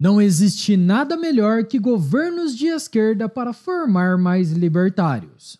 Não existe nada melhor que governos de esquerda para formar mais libertários.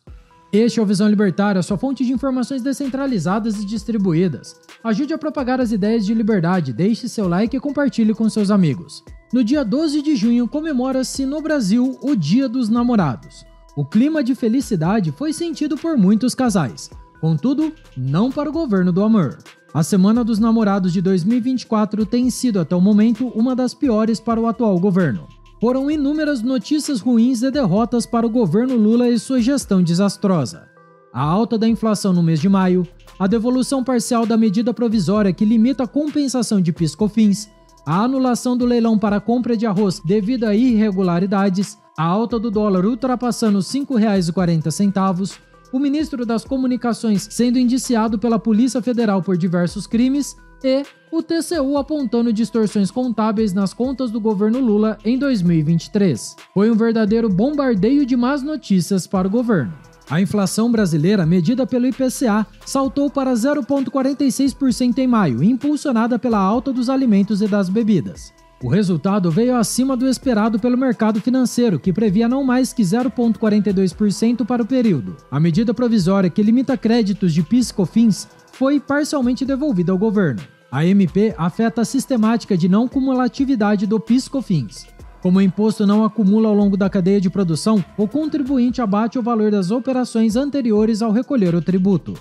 Este é o Visão Libertária, sua fonte de informações descentralizadas e distribuídas. Ajude a propagar as ideias de liberdade, deixe seu like e compartilhe com seus amigos. No dia 12 de junho comemora-se no Brasil o Dia dos Namorados. O clima de felicidade foi sentido por muitos casais, contudo, não para o governo do amor. A Semana dos Namorados de 2024 tem sido até o momento uma das piores para o atual governo. Foram inúmeras notícias ruins e derrotas para o governo Lula e sua gestão desastrosa. A alta da inflação no mês de maio, a devolução parcial da medida provisória que limita a compensação de piscofins, a anulação do leilão para a compra de arroz devido a irregularidades, a alta do dólar ultrapassando R$ 5,40, o ministro das Comunicações sendo indiciado pela Polícia Federal por diversos crimes e o TCU apontando distorções contábeis nas contas do governo Lula em 2023. Foi um verdadeiro bombardeio de más notícias para o governo. A inflação brasileira, medida pelo IPCA, saltou para 0,46% em maio, impulsionada pela alta dos alimentos e das bebidas. O resultado veio acima do esperado pelo mercado financeiro, que previa não mais que 0,42% para o período. A medida provisória que limita créditos de PIS e COFINS foi parcialmente devolvida ao governo. A MP afeta a sistemática de não cumulatividade do PIS e COFINS. Como o imposto não acumula ao longo da cadeia de produção, o contribuinte abate o valor das operações anteriores ao recolher o tributo.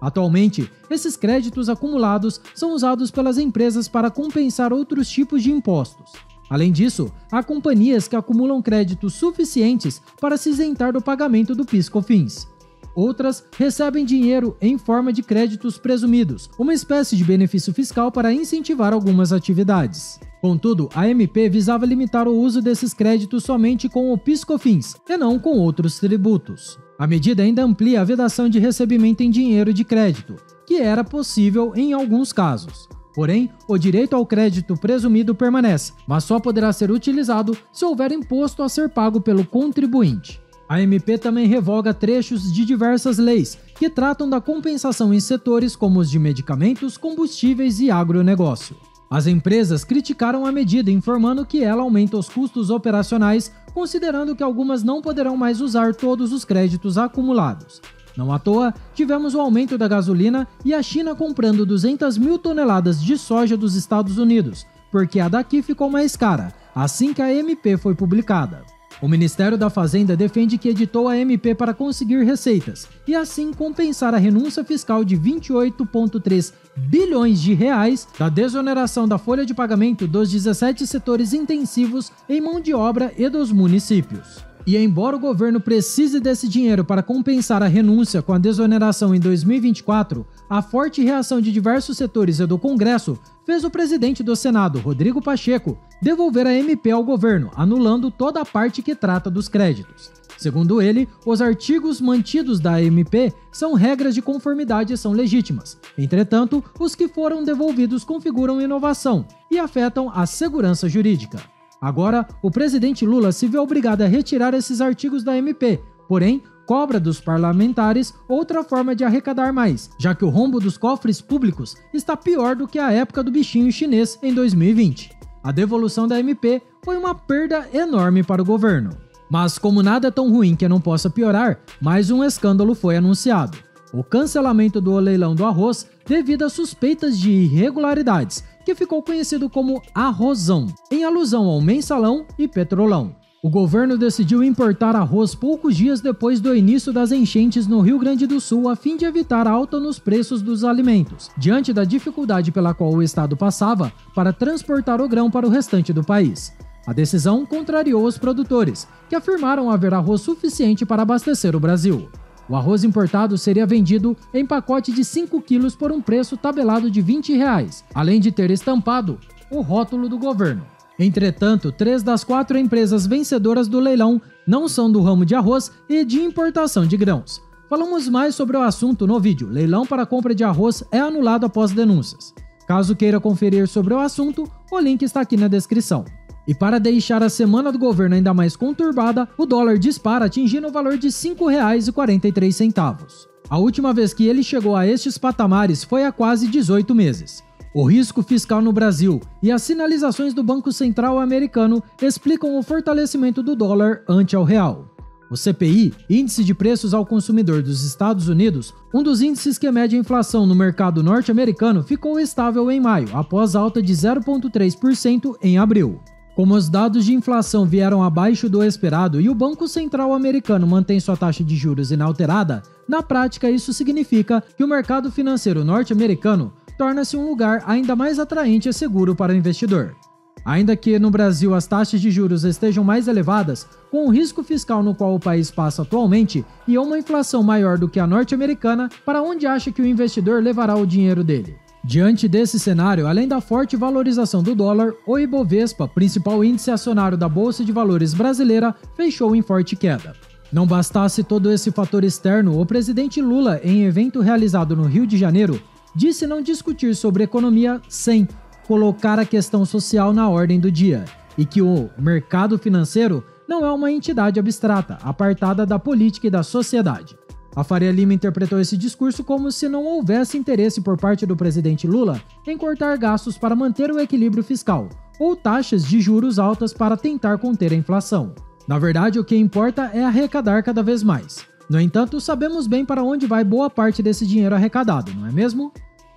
Atualmente, esses créditos acumulados são usados pelas empresas para compensar outros tipos de impostos. Além disso, há companhias que acumulam créditos suficientes para se isentar do pagamento do PIS/COFINS. Outras recebem dinheiro em forma de créditos presumidos, uma espécie de benefício fiscal para incentivar algumas atividades. Contudo, a MP visava limitar o uso desses créditos somente com o PIS/COFINS e não com outros tributos. A medida ainda amplia a vedação de recebimento em dinheiro de crédito, que era possível em alguns casos. Porém, o direito ao crédito presumido permanece, mas só poderá ser utilizado se houver imposto a ser pago pelo contribuinte. A MP também revoga trechos de diversas leis que tratam da compensação em setores como os de medicamentos, combustíveis e agronegócio. As empresas criticaram a medida, informando que ela aumenta os custos operacionais, considerando que algumas não poderão mais usar todos os créditos acumulados. Não à toa, tivemos o aumento da gasolina e a China comprando 200 mil toneladas de soja dos Estados Unidos, porque a daqui ficou mais cara, assim que a MP foi publicada. O Ministério da Fazenda defende que editou a MP para conseguir receitas e assim compensar a renúncia fiscal de 28,3 bilhões de reais da desoneração da folha de pagamento dos 17 setores intensivos em mão de obra e dos municípios. E embora o governo precise desse dinheiro para compensar a renúncia com a desoneração em 2024, a forte reação de diversos setores e do Congresso fez o presidente do Senado, Rodrigo Pacheco, devolver a MP ao governo, anulando toda a parte que trata dos créditos. Segundo ele, os artigos mantidos da MP são regras de conformidade e são legítimas. Entretanto, os que foram devolvidos configuram inovação e afetam a segurança jurídica. Agora, o presidente Lula se vê obrigado a retirar esses artigos da MP, porém, cobra dos parlamentares outra forma de arrecadar mais, já que o rombo dos cofres públicos está pior do que a época do bichinho chinês em 2020. A devolução da MP foi uma perda enorme para o governo. Mas, como nada é tão ruim que não possa piorar, mais um escândalo foi anunciado o cancelamento do leilão do arroz devido a suspeitas de irregularidades, que ficou conhecido como arrozão, em alusão ao mensalão e petrolão. O governo decidiu importar arroz poucos dias depois do início das enchentes no Rio Grande do Sul a fim de evitar alta nos preços dos alimentos, diante da dificuldade pela qual o estado passava para transportar o grão para o restante do país. A decisão contrariou os produtores, que afirmaram haver arroz suficiente para abastecer o Brasil. O arroz importado seria vendido em pacote de 5 quilos por um preço tabelado de 20 reais, além de ter estampado o rótulo do governo. Entretanto, três das quatro empresas vencedoras do leilão não são do ramo de arroz e de importação de grãos. Falamos mais sobre o assunto no vídeo. Leilão para compra de arroz é anulado após denúncias. Caso queira conferir sobre o assunto, o link está aqui na descrição. E para deixar a semana do governo ainda mais conturbada, o dólar dispara atingindo o valor de R$ 5,43. A última vez que ele chegou a estes patamares foi há quase 18 meses. O risco fiscal no Brasil e as sinalizações do Banco Central americano explicam o fortalecimento do dólar ante ao real. O CPI, Índice de Preços ao Consumidor dos Estados Unidos, um dos índices que mede a inflação no mercado norte-americano, ficou estável em maio, após alta de 0,3% em abril. Como os dados de inflação vieram abaixo do esperado e o Banco Central americano mantém sua taxa de juros inalterada, na prática isso significa que o mercado financeiro norte-americano torna-se um lugar ainda mais atraente e seguro para o investidor. Ainda que no Brasil as taxas de juros estejam mais elevadas, com o risco fiscal no qual o país passa atualmente e uma inflação maior do que a norte-americana, para onde acha que o investidor levará o dinheiro dele? Diante desse cenário, além da forte valorização do dólar, o Ibovespa, principal índice acionário da Bolsa de Valores brasileira, fechou em forte queda. Não bastasse todo esse fator externo, o presidente Lula, em evento realizado no Rio de Janeiro, disse não discutir sobre economia sem colocar a questão social na ordem do dia e que o mercado financeiro não é uma entidade abstrata, apartada da política e da sociedade. A Faria Lima interpretou esse discurso como se não houvesse interesse por parte do presidente Lula em cortar gastos para manter o equilíbrio fiscal ou taxas de juros altas para tentar conter a inflação. Na verdade, o que importa é arrecadar cada vez mais. No entanto, sabemos bem para onde vai boa parte desse dinheiro arrecadado, não é mesmo?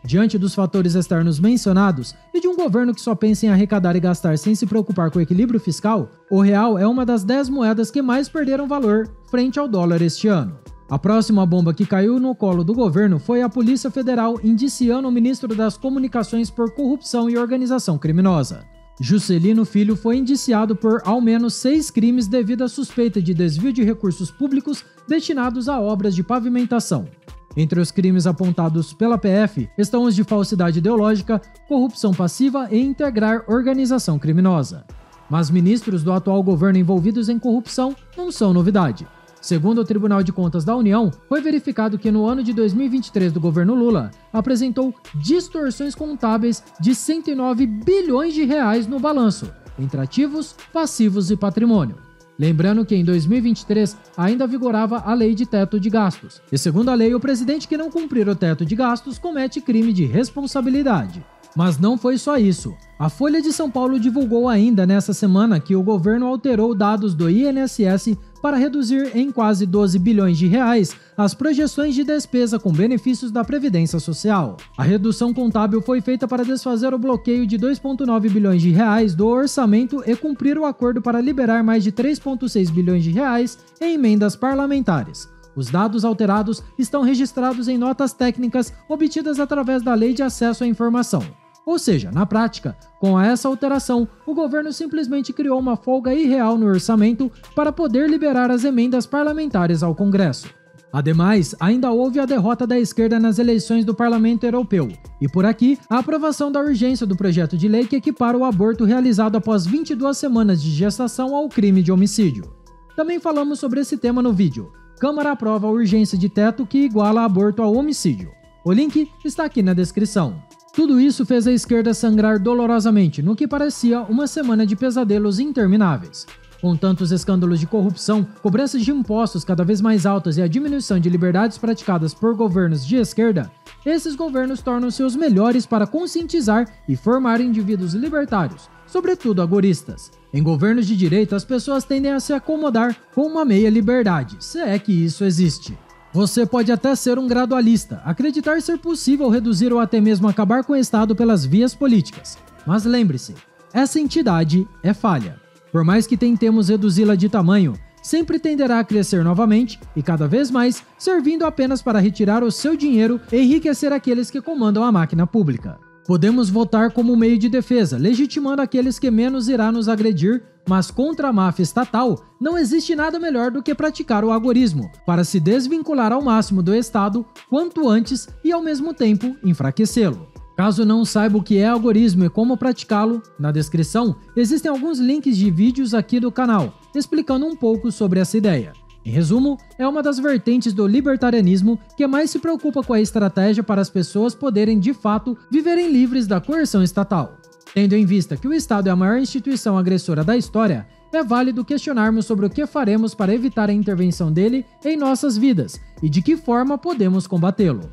Diante dos fatores externos mencionados e de um governo que só pensa em arrecadar e gastar sem se preocupar com o equilíbrio fiscal, o real é uma das 10 moedas que mais perderam valor frente ao dólar este ano. A próxima bomba que caiu no colo do governo foi a Polícia Federal indiciando o ministro das Comunicações por corrupção e organização criminosa. Juscelino Filho foi indiciado por ao menos seis crimes devido à suspeita de desvio de recursos públicos destinados a obras de pavimentação. Entre os crimes apontados pela PF estão os de falsidade ideológica, corrupção passiva e integrar organização criminosa. Mas ministros do atual governo envolvidos em corrupção não são novidade. Segundo o Tribunal de Contas da União, foi verificado que no ano de 2023 do governo Lula apresentou distorções contábeis de 109 bilhões de reais no balanço, entre ativos, passivos e patrimônio. Lembrando que em 2023 ainda vigorava a lei de teto de gastos, e segundo a lei, o presidente que não cumprir o teto de gastos comete crime de responsabilidade. Mas não foi só isso. A Folha de São Paulo divulgou ainda nessa semana que o governo alterou dados do INSS para reduzir em quase 12 bilhões de reais as projeções de despesa com benefícios da Previdência Social. A redução contábil foi feita para desfazer o bloqueio de 2,9 bilhões de reais do orçamento e cumprir o acordo para liberar mais de 3,6 bilhões de reais em emendas parlamentares. Os dados alterados estão registrados em notas técnicas obtidas através da Lei de Acesso à Informação. Ou seja, na prática, com essa alteração, o governo simplesmente criou uma folga irreal no orçamento para poder liberar as emendas parlamentares ao Congresso. Ademais, ainda houve a derrota da esquerda nas eleições do Parlamento Europeu, e por aqui, a aprovação da urgência do projeto de lei que equipara o aborto realizado após 22 semanas de gestação ao crime de homicídio. Também falamos sobre esse tema no vídeo. Câmara aprova a urgência de teto que iguala aborto ao homicídio. O link está aqui na descrição. Tudo isso fez a esquerda sangrar dolorosamente no que parecia uma semana de pesadelos intermináveis. Com tantos escândalos de corrupção, cobranças de impostos cada vez mais altas e a diminuição de liberdades praticadas por governos de esquerda, esses governos tornam-se os melhores para conscientizar e formar indivíduos libertários, sobretudo agoristas. Em governos de direita, as pessoas tendem a se acomodar com uma meia liberdade, se é que isso existe. Você pode até ser um gradualista, acreditar ser possível reduzir ou até mesmo acabar com o Estado pelas vias políticas. Mas lembre-se, essa entidade é falha. Por mais que tentemos reduzi-la de tamanho, sempre tenderá a crescer novamente e cada vez mais, servindo apenas para retirar o seu dinheiro e enriquecer aqueles que comandam a máquina pública. Podemos votar como meio de defesa, legitimando aqueles que menos irá nos agredir, mas contra a máfia estatal não existe nada melhor do que praticar o agorismo, para se desvincular ao máximo do Estado quanto antes e ao mesmo tempo enfraquecê-lo. Caso não saiba o que é algoritmo e como praticá-lo, na descrição existem alguns links de vídeos aqui do canal, explicando um pouco sobre essa ideia. Em resumo, é uma das vertentes do libertarianismo que mais se preocupa com a estratégia para as pessoas poderem de fato viverem livres da coerção estatal. Tendo em vista que o Estado é a maior instituição agressora da história, é válido questionarmos sobre o que faremos para evitar a intervenção dele em nossas vidas e de que forma podemos combatê-lo.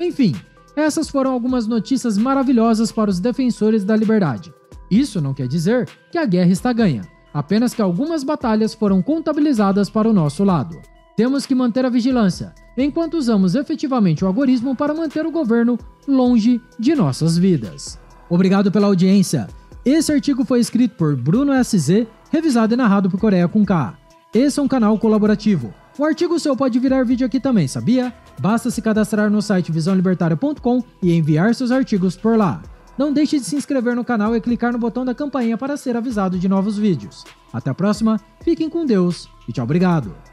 Enfim, Essas foram algumas notícias maravilhosas para os defensores da liberdade. Isso não quer dizer que a guerra está ganha, apenas que algumas batalhas foram contabilizadas para o nosso lado. Temos que manter a vigilância, enquanto usamos efetivamente o algoritmo para manter o governo longe de nossas vidas. Obrigado pela audiência. Esse artigo foi escrito por Bruno SZ, revisado e narrado por Coreia com K. Esse é um canal colaborativo. O artigo seu pode virar vídeo aqui também, sabia? Basta se cadastrar no site visãolibertaria.com e enviar seus artigos por lá. Não deixe de se inscrever no canal e clicar no botão da campainha para ser avisado de novos vídeos. Até a próxima, fiquem com Deus e tchau, obrigado!